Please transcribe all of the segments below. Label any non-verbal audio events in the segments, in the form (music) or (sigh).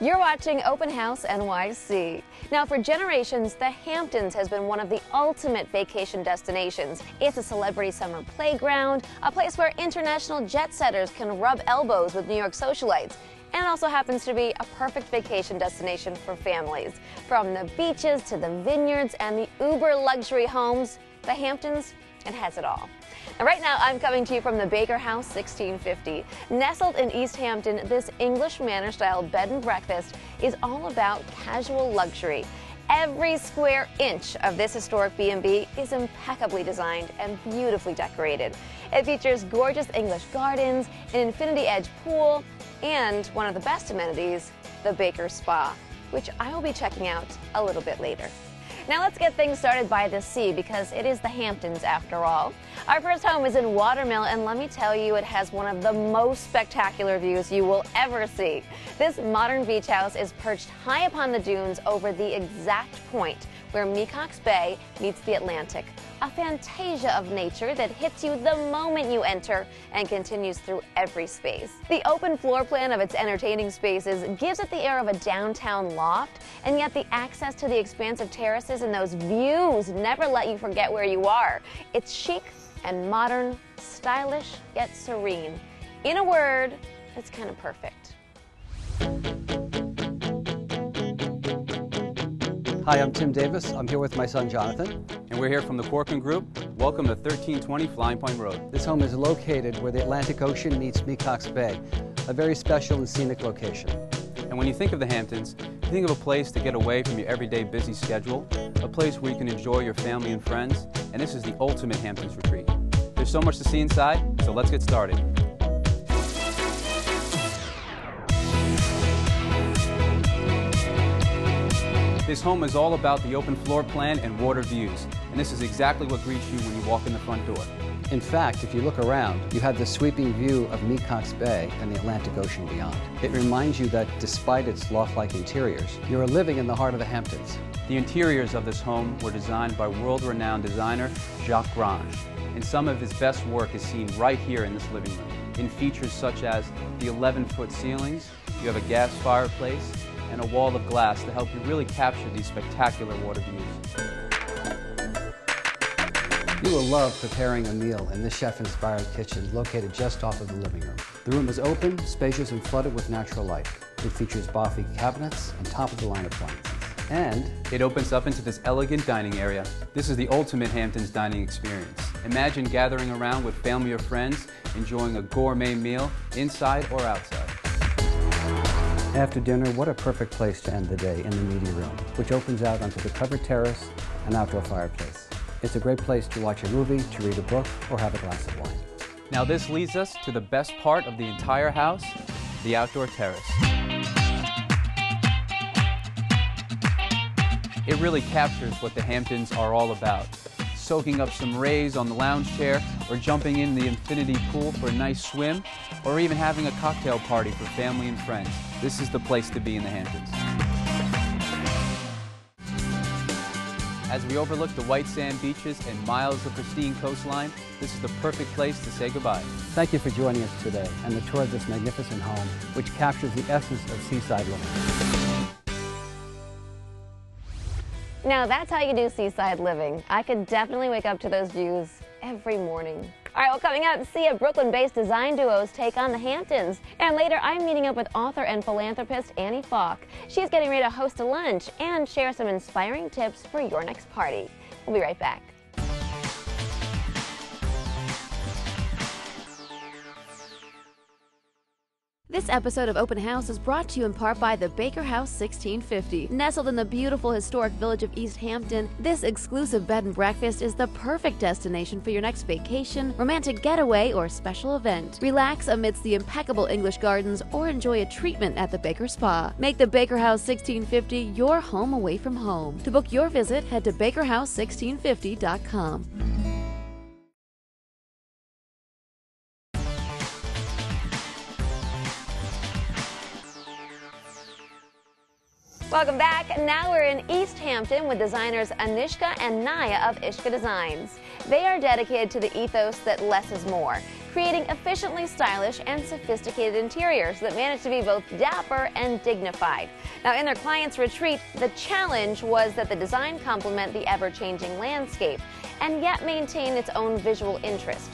You're watching Open House NYC. Now, for generations, the Hamptons has been one of the ultimate vacation destinations. It's a celebrity summer playground, a place where international jet setters can rub elbows with New York socialites. And it also happens to be a perfect vacation destination for families. From the beaches to the vineyards and the uber luxury homes, the Hamptons, it has it all. And right now, I'm coming to you from the Baker House 1650. Nestled in East Hampton, this English manor style bed and breakfast is all about casual luxury. Every square inch of this historic B&B is impeccably designed and beautifully decorated. It features gorgeous English gardens, an infinity edge pool, and one of the best amenities, the Baker Spa, which I will be checking out a little bit later. Now let's get things started by the sea because it is the Hamptons after all. Our first home is in Watermill and let me tell you it has one of the most spectacular views you will ever see. This modern beach house is perched high upon the dunes over the exact point where Mecox Bay meets the Atlantic a fantasia of nature that hits you the moment you enter and continues through every space. The open floor plan of its entertaining spaces gives it the air of a downtown loft, and yet the access to the expansive terraces and those views never let you forget where you are. It's chic and modern, stylish yet serene. In a word, it's kind of perfect. Hi, I'm Tim Davis. I'm here with my son Jonathan. And we're here from the Corcoran Group. Welcome to 1320 Flying Point Road. This home is located where the Atlantic Ocean meets Mecox Bay, a very special and scenic location. And when you think of the Hamptons, you think of a place to get away from your everyday busy schedule, a place where you can enjoy your family and friends, and this is the ultimate Hamptons retreat. There's so much to see inside, so let's get started. This home is all about the open floor plan and water views, and this is exactly what greets you when you walk in the front door. In fact, if you look around, you have the sweeping view of Mecox Bay and the Atlantic Ocean beyond. It reminds you that despite its loft-like interiors, you are living in the heart of the Hamptons. The interiors of this home were designed by world-renowned designer Jacques Grange, and some of his best work is seen right here in this living room, in features such as the 11-foot ceilings, you have a gas fireplace, and a wall of glass to help you really capture these spectacular water views. You will love preparing a meal in this chef-inspired kitchen located just off of the living room. The room is open, spacious, and flooded with natural light. It features Boffi cabinets and top-of-the-line appliances. And it opens up into this elegant dining area. This is the ultimate Hamptons dining experience. Imagine gathering around with family or friends, enjoying a gourmet meal inside or outside. After dinner, what a perfect place to end the day in the media room, which opens out onto the covered terrace and outdoor fireplace. It's a great place to watch a movie, to read a book, or have a glass of wine. Now this leads us to the best part of the entire house, the outdoor terrace. It really captures what the Hamptons are all about. Soaking up some rays on the lounge chair, or jumping in the infinity pool for a nice swim, or even having a cocktail party for family and friends. This is the place to be in the Hamptons. As we overlook the white sand beaches and miles of pristine coastline, this is the perfect place to say goodbye. Thank you for joining us today and the tour of this magnificent home, which captures the essence of seaside living. Now that's how you do seaside living. I could definitely wake up to those views every morning. All right, well, coming up, see if Brooklyn-based design duos take on the Hamptons. And later, I'm meeting up with author and philanthropist Annie Falk. She's getting ready to host a lunch and share some inspiring tips for your next party. We'll be right back. This episode of Open House is brought to you in part by the Baker House 1650. Nestled in the beautiful historic village of East Hampton, this exclusive bed and breakfast is the perfect destination for your next vacation, romantic getaway, or special event. Relax amidst the impeccable English gardens or enjoy a treatment at the Baker Spa. Make the Baker House 1650 your home away from home. To book your visit, head to bakerhouse1650.com. Welcome back. Now we're in East Hampton with designers Anishka and Naya of Ishka Designs. They are dedicated to the ethos that less is more creating efficiently stylish and sophisticated interiors that manage to be both dapper and dignified. Now, in their client's retreat, the challenge was that the design complement the ever changing landscape and yet maintain its own visual interest.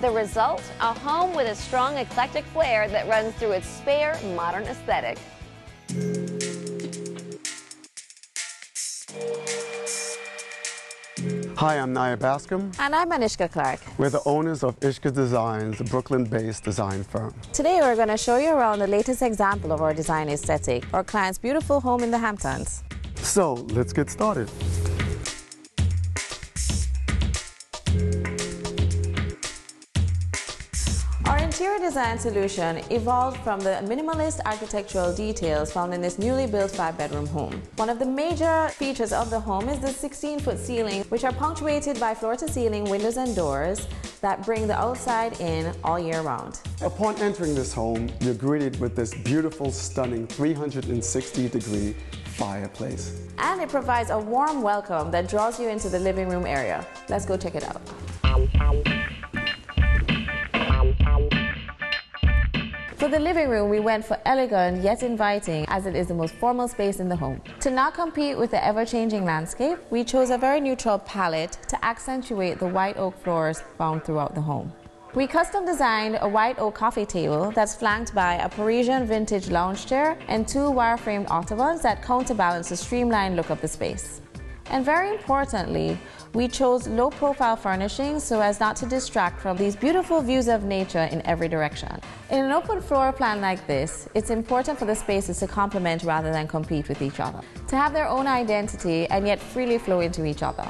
The result? A home with a strong eclectic flair that runs through its spare, modern aesthetic. Hi, I'm Naya Bascom. And I'm Anishka Clark. We're the owners of Ishka Designs, a Brooklyn-based design firm. Today we're going to show you around the latest example of our design aesthetic, our client's beautiful home in the Hamptons. So, let's get started. Interior design solution evolved from the minimalist architectural details found in this newly built five-bedroom home. One of the major features of the home is the 16-foot ceiling, which are punctuated by floor-to-ceiling windows and doors that bring the outside in all year round. Upon entering this home, you're greeted with this beautiful, stunning 360-degree fireplace. And it provides a warm welcome that draws you into the living room area. Let's go check it out. For the living room, we went for elegant yet inviting as it is the most formal space in the home. To not compete with the ever-changing landscape, we chose a very neutral palette to accentuate the white oak floors found throughout the home. We custom designed a white oak coffee table that's flanked by a Parisian vintage lounge chair and two wire-framed ottomans that counterbalance the streamlined look of the space. And very importantly, we chose low profile furnishings so as not to distract from these beautiful views of nature in every direction. In an open floor plan like this, it's important for the spaces to complement rather than compete with each other, to have their own identity and yet freely flow into each other.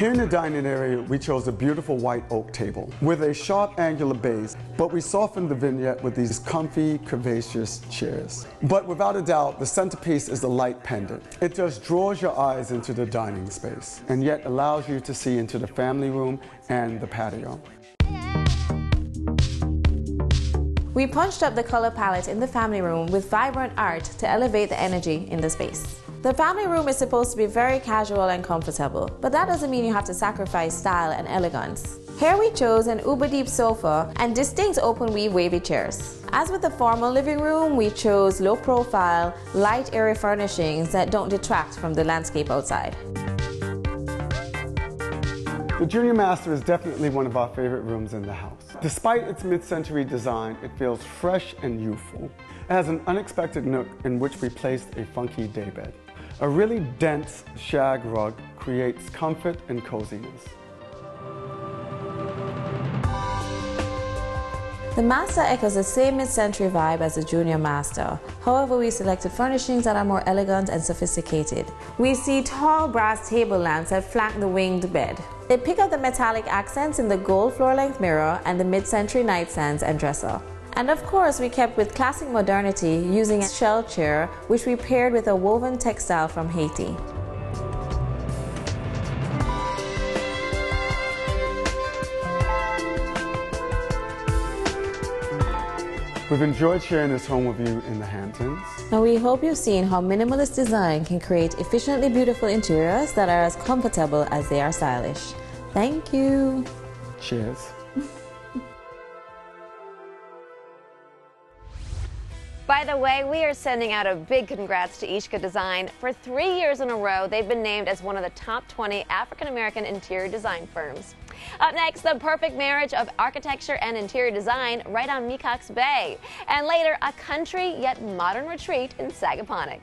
Here in the dining area, we chose a beautiful white oak table with a sharp angular base, but we softened the vignette with these comfy, curvaceous chairs. But without a doubt, the centerpiece is the light pendant. It just draws your eyes into the dining space and yet allows you to see into the family room and the patio. We punched up the color palette in the family room with vibrant art to elevate the energy in the space. The family room is supposed to be very casual and comfortable, but that doesn't mean you have to sacrifice style and elegance. Here we chose an uber deep sofa and distinct open weave wavy chairs. As with the formal living room, we chose low profile, light airy furnishings that don't detract from the landscape outside. The Junior Master is definitely one of our favorite rooms in the house. Despite its mid-century design, it feels fresh and youthful. It has an unexpected nook in which we placed a funky daybed. A really dense shag rug creates comfort and coziness. The Master echoes the same mid-century vibe as the Junior Master. However, we selected furnishings that are more elegant and sophisticated. We see tall brass table lamps that flank the winged bed. They pick up the metallic accents in the gold floor-length mirror and the mid-century nightstands and dresser. And of course, we kept with classic modernity using a shell chair, which we paired with a woven textile from Haiti. We've enjoyed sharing this home with you in the Hamptons. And we hope you've seen how minimalist design can create efficiently beautiful interiors that are as comfortable as they are stylish. Thank you. Cheers. By the way, we are sending out a big congrats to Ishka Design. For three years in a row, they've been named as one of the top 20 African American interior design firms. Up next, the perfect marriage of architecture and interior design right on Mecox Bay. And later, a country yet modern retreat in Sagaponack.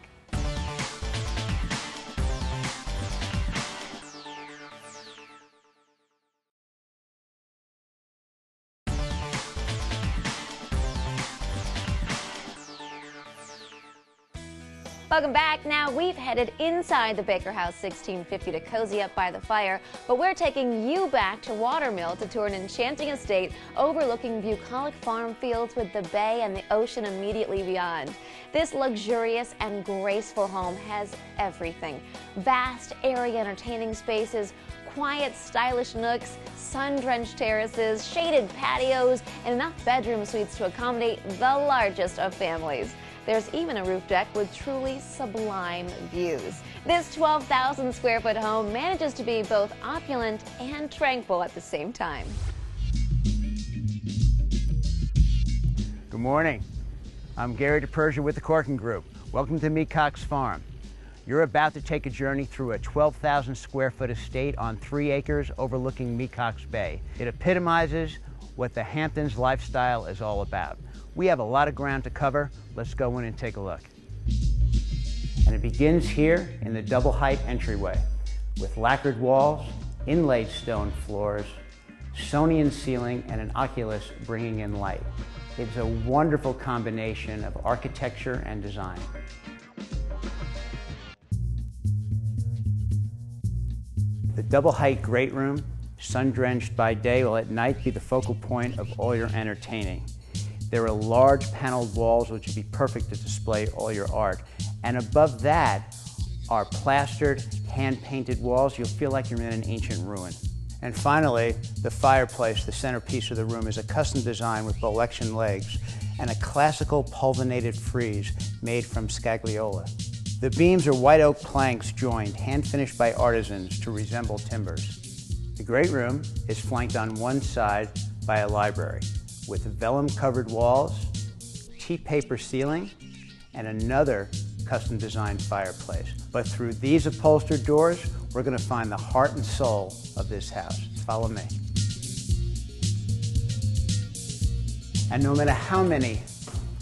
Welcome back. Now we've headed inside the Baker House 1650 to cozy up by the fire, but we're taking you back to Watermill to tour an enchanting estate overlooking bucolic farm fields with the bay and the ocean immediately beyond. This luxurious and graceful home has everything. Vast, airy, entertaining spaces, quiet, stylish nooks, sun-drenched terraces, shaded patios, and enough bedroom suites to accommodate the largest of families. There's even a roof deck with truly sublime views. This 12,000 square foot home manages to be both opulent and tranquil at the same time. Good morning. I'm Gary DePersia with the Corcoran Group. Welcome to Mecox Farm. You're about to take a journey through a 12,000 square foot estate on three acres overlooking Mecox Bay. It epitomizes what the Hamptons lifestyle is all about. We have a lot of ground to cover. Let's go in and take a look. And it begins here in the double height entryway with lacquered walls, inlaid stone floors, Soanian ceiling, and an oculus bringing in light. It's a wonderful combination of architecture and design. The double height great room, sun drenched by day, will at night be the focal point of all your entertaining. There are large paneled walls which would be perfect to display all your art. And above that are plastered, hand painted walls. You'll feel like you're in an ancient ruin. And finally, the fireplace, the centerpiece of the room, is a custom design with Bolection legs and a classical pulvinated frieze made from scagliola. The beams are white oak planks joined, hand finished by artisans to resemble timbers. The great room is flanked on one side by a library with vellum covered walls, tea paper ceiling, and another custom designed fireplace. But through these upholstered doors, we're going to find the heart and soul of this house. Follow me. And no matter how many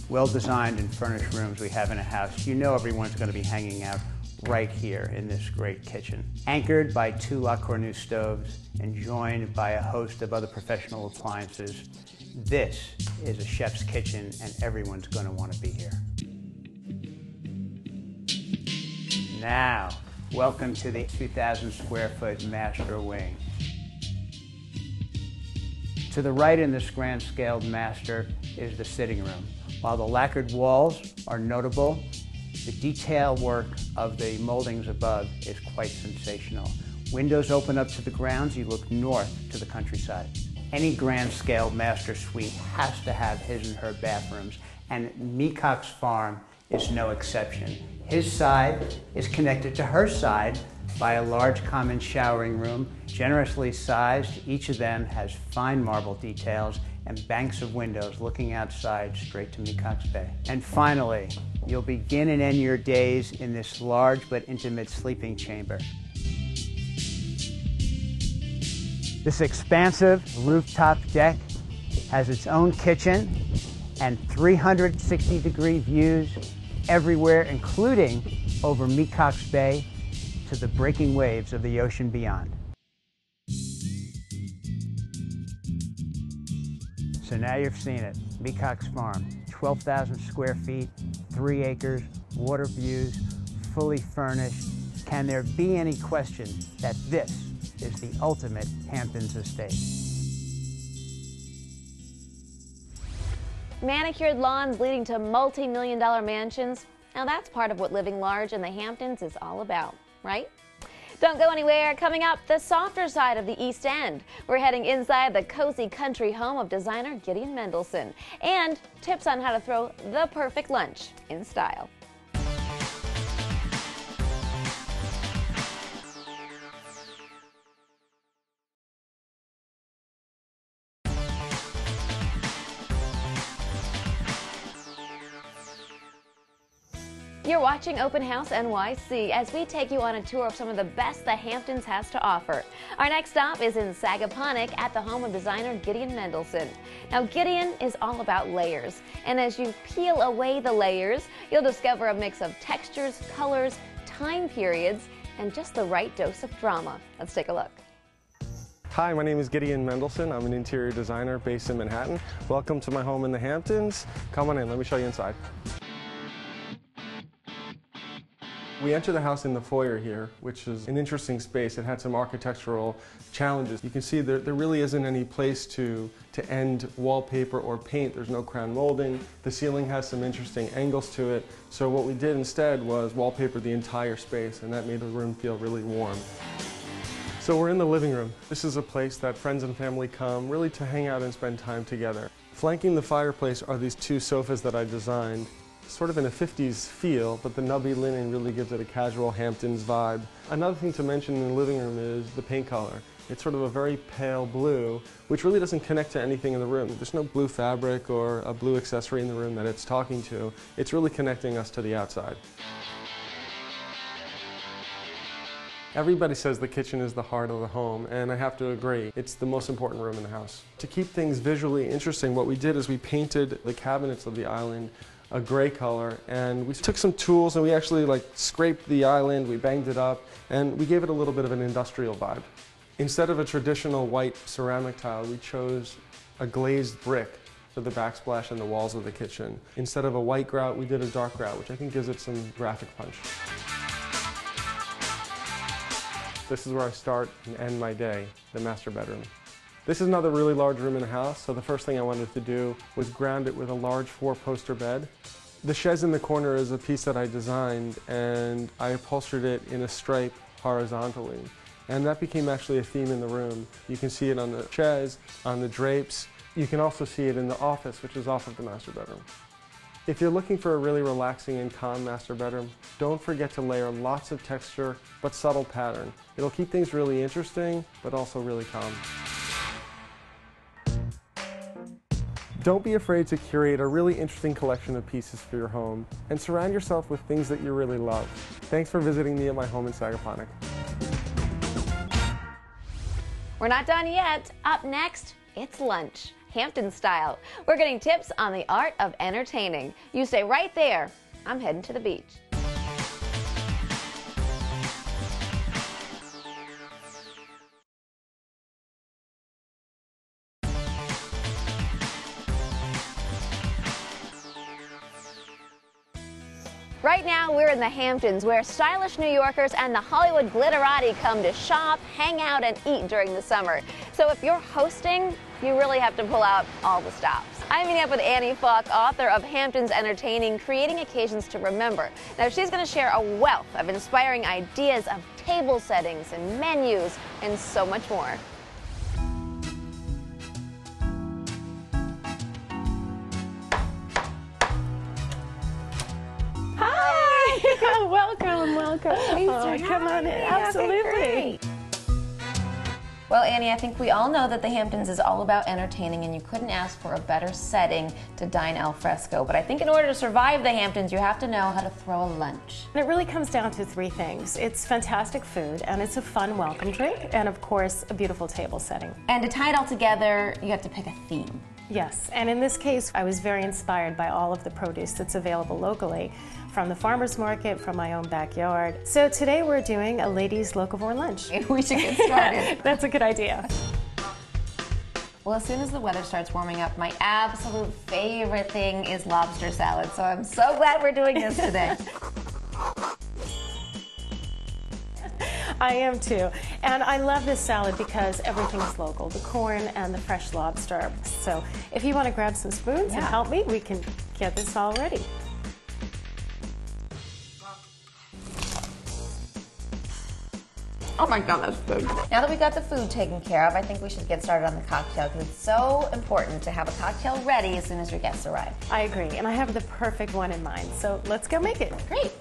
well-designed and furnished rooms we have in a house, you know everyone's going to be hanging out right here in this great kitchen. Anchored by two La Cornue stoves and joined by a host of other professional appliances, this is a chef's kitchen and everyone's going to want to be here. Now, welcome to the 2,000 square foot master wing. To the right in this grand scaled master is the sitting room. While the lacquered walls are notable, the detail work of the moldings above is quite sensational. Windows open up to the grounds, you look north to the countryside. Any grand scale master suite has to have his and her bathrooms, and Mecox Farm is no exception. His side is connected to her side by a large common showering room, generously sized. Each of them has fine marble details and banks of windows looking outside straight to Mecox Bay. And finally, you'll begin and end your days in this large but intimate sleeping chamber. This expansive rooftop deck has its own kitchen and 360 degree views everywhere, including over Mecox Bay to the breaking waves of the ocean beyond. So now you've seen it, Mecox Farm, 12,000 square feet, three acres, water views, fully furnished. Can there be any question that this is the ultimate Hamptons estate? Manicured lawns leading to multi-million dollar mansions. Now that's part of what living large in the Hamptons is all about, right? Don't go anywhere. Coming up, the softer side of the East End. We're heading inside the cozy country home of designer Gideon Mendelson and tips on how to throw the perfect lunch in style. You're watching Open House NYC as we take you on a tour of some of the best the Hamptons has to offer. Our next stop is in Sagaponack at the home of designer Gideon Mendelson. Now, Gideon is all about layers, and as you peel away the layers, you'll discover a mix of textures, colors, time periods, and just the right dose of drama. Let's take a look. Hi, my name is Gideon Mendelson. I'm an interior designer based in Manhattan. Welcome to my home in the Hamptons. Come on in, let me show you inside. We enter the house in the foyer here, which is an interesting space. It had some architectural challenges. You can see there, there really isn't any place to, to end wallpaper or paint. There's no crown molding. The ceiling has some interesting angles to it. So what we did instead was wallpaper the entire space, and that made the room feel really warm. So we're in the living room. This is a place that friends and family come really to hang out and spend time together. Flanking the fireplace are these two sofas that I designed. Sort of in a 50s feel, but the nubby linen really gives it a casual Hamptons vibe. Another thing to mention in the living room is the paint color. It's sort of a very pale blue, which really doesn't connect to anything in the room. There's no blue fabric or a blue accessory in the room that it's talking to. It's really connecting us to the outside. Everybody says the kitchen is the heart of the home, and I have to agree. It's the most important room in the house. To keep things visually interesting, what we did is we painted the cabinets of the island a gray color, and we took some tools and we actually like scraped the island, we banged it up, and we gave it a little bit of an industrial vibe. Instead of a traditional white ceramic tile, we chose a glazed brick for the backsplash and the walls of the kitchen. Instead of a white grout, we did a dark grout, which I think gives it some graphic punch. This is where I start and end my day, the master bedroom. This is another really large room in the house, so the first thing I wanted to do was ground it with a large four-poster bed. The chaise in the corner is a piece that I designed, and I upholstered it in a stripe horizontally. And that became actually a theme in the room. You can see it on the chaise, on the drapes. You can also see it in the office, which is off of the master bedroom. If you're looking for a really relaxing and calm master bedroom, don't forget to layer lots of texture but subtle pattern. It'll keep things really interesting, but also really calm. Don't be afraid to curate a really interesting collection of pieces for your home and surround yourself with things that you really love. Thanks for visiting me at my home in Sagaponack. We're not done yet. Up next, it's lunch. Hampton style. We're getting tips on the art of entertaining. You stay right there. I'm heading to the beach. In the Hamptons, where stylish New Yorkers and the Hollywood glitterati come to shop, hang out, and eat during the summer. So if you're hosting, you really have to pull out all the stops. I'm meeting up with Annie Falk, author of Hamptons Entertaining, Creating Occasions to Remember. Now, she's going to share a wealth of inspiring ideas of table settings and menus and so much more. Welcome, welcome. Please oh, come on in. Absolutely. Well, Annie, I think we all know that the Hamptons is all about entertaining, and you couldn't ask for a better setting to dine al fresco. But I think in order to survive the Hamptons, you have to know how to throw a lunch. And it really comes down to three things it's fantastic food, and it's a fun welcome drink, and of course, a beautiful table setting. And to tie it all together, you have to pick a theme. Yes, and in this case, I was very inspired by all of the produce that's available locally from the farmer's market, from my own backyard. So today we're doing a ladies' locavore lunch. (laughs) we should get (laughs) started. that's a good idea. Well, as soon as the weather starts warming up, my absolute favorite thing is lobster salad. So I'm so glad we're doing this today. (laughs) I am too. And I love this salad because everything's local the corn and the fresh lobster. So if you want to grab some spoons yeah. and help me, we can get this all ready. Oh my god, that's good. Now that we got the food taken care of, I think we should get started on the cocktail because it's so important to have a cocktail ready as soon as your guests arrive. I agree, and I have the perfect one in mind. So let's go make it. Great.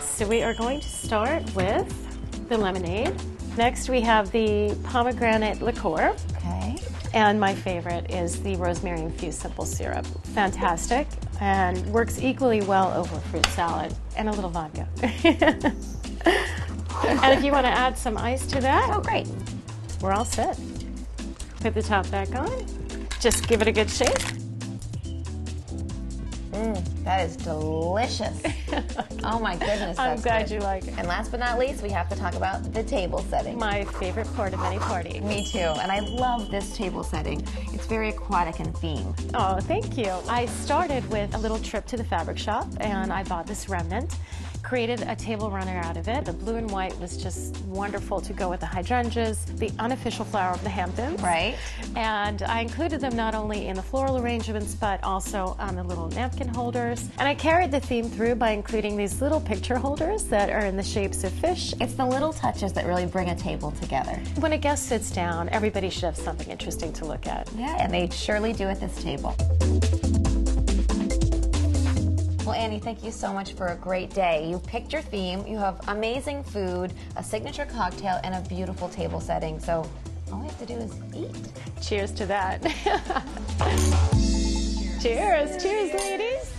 So we are going to start with the lemonade. Next we have the pomegranate liqueur. Okay. And my favorite is the rosemary infused simple syrup. Fantastic and works equally well over fruit salad and a little vodka. (laughs) and if you want to add some ice to that, oh great. We're all set. Put the top back on. Just give it a good shake. Mmm, that is delicious. (laughs) oh my goodness, I'm glad good. you like it. And last but not least, we have to talk about the table setting. My favorite part of any party. Me too, and I love this table setting. It's very aquatic in theme. Oh, thank you. I started with a little trip to the fabric shop and I bought this remnant created a table runner out of it. The blue and white was just wonderful to go with the hydrangeas, the unofficial flower of the Hamptons. Right. And I included them not only in the floral arrangements, but also on the little napkin holders. And I carried the theme through by including these little picture holders that are in the shapes of fish. It's the little touches that really bring a table together. When a guest sits down, everybody should have something interesting to look at. Yeah, and they surely do at this table. Well, Annie, thank you so much for a great day. You picked your theme, you have amazing food, a signature cocktail, and a beautiful table setting. So all we have to do is eat. Cheers to that. (laughs) Cheers. Cheers.